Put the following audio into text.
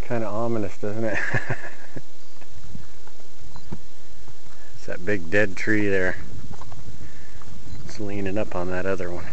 Sounds kind of ominous, doesn't it? it's that big dead tree there. It's leaning up on that other one.